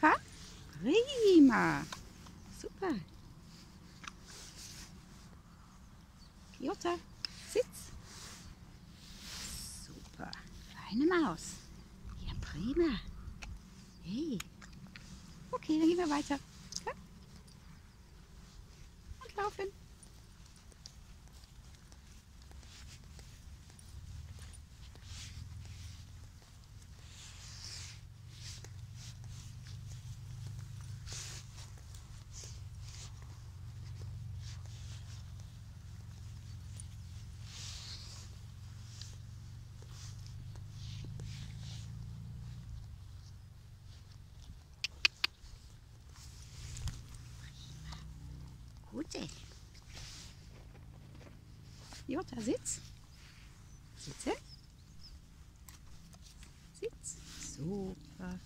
Komm. Prima. Super. Jutta, sitz. Super. Feine Maus. Ja, prima. Hey. Okay, dann gehen wir weiter. Gute. Jutta, sitz. Sitze. Sitz. Super.